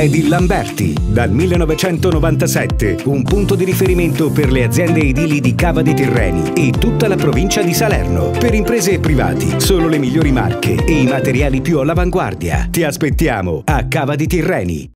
Edil Lamberti, dal 1997, un punto di riferimento per le aziende edili di Cava dei Tirreni e tutta la provincia di Salerno. Per imprese e privati, solo le migliori marche e i materiali più all'avanguardia. Ti aspettiamo a Cava dei Tirreni.